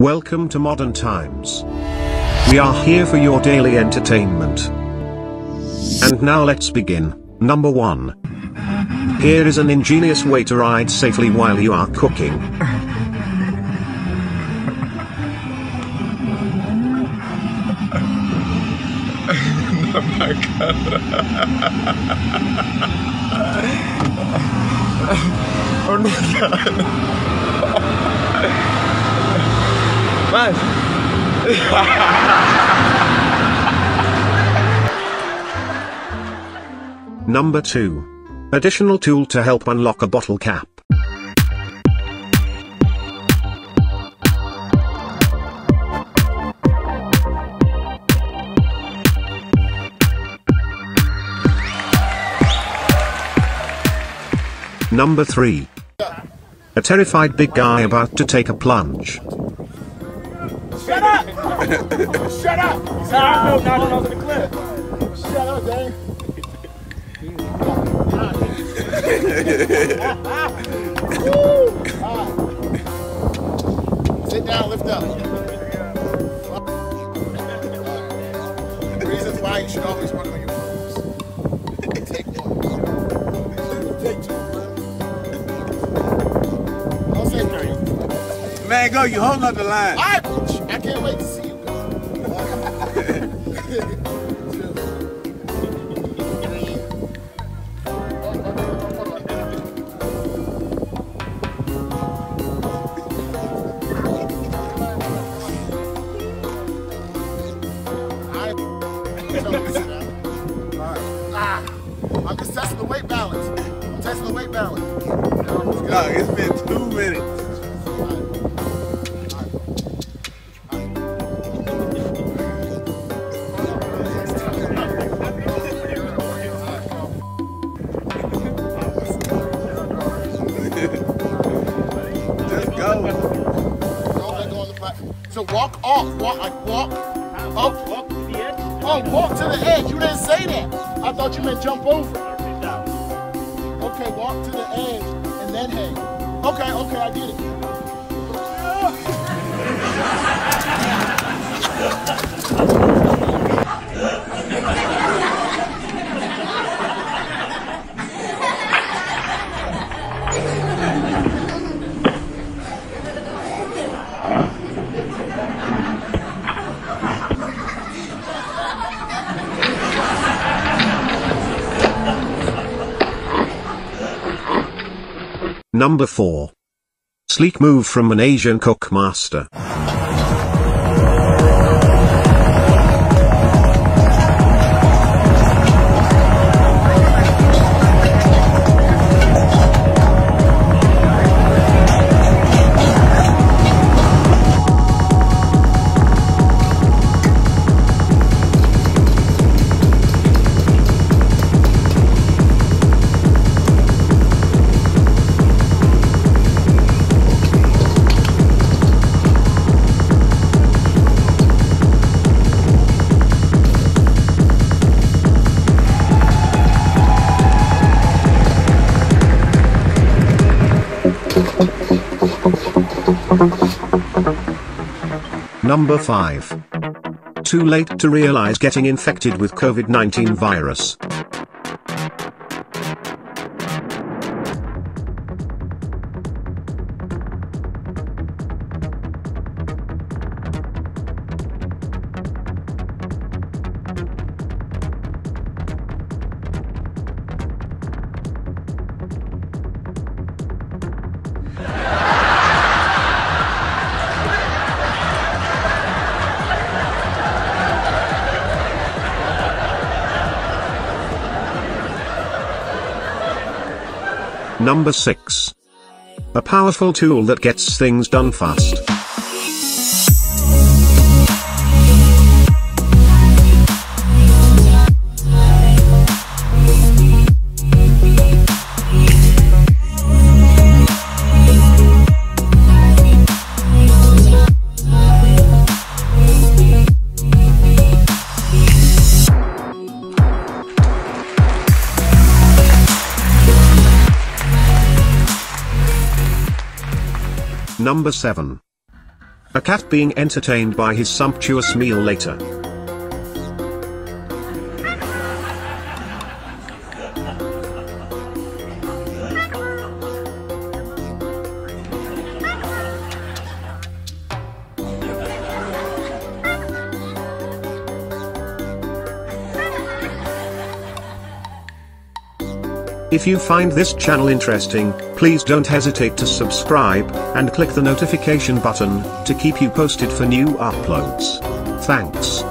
Welcome to modern times. We are here for your daily entertainment. And now let's begin. Number 1. Here is an ingenious way to ride safely while you are cooking. Oh my god. Number 2. Additional tool to help unlock a bottle cap. Number 3. A terrified big guy about to take a plunge. Shut up! Shut up! Nah, no, not over the cliff. Shut up, Dave. Woo! All right. Sit down, lift up. Reasons why you should always run on your phones. Take one. Take two. Don't say three. Man, go, you holding up the line. I'm just testing the weight balance. I'm testing the weight balance. Dog, it's been two minutes. So walk off. Walk like walk. Up. Walk to the edge. Oh, walk to the edge. You didn't say that. I thought you meant jump over. Okay, walk to the edge and then hang. Okay, okay, I get it. Number 4. Sleek move from an Asian cook master. Number 5. Too late to realize getting infected with COVID-19 virus. Number 6. A powerful tool that gets things done fast. Number 7. A cat being entertained by his sumptuous meal later. If you find this channel interesting, please don't hesitate to subscribe, and click the notification button, to keep you posted for new uploads. Thanks.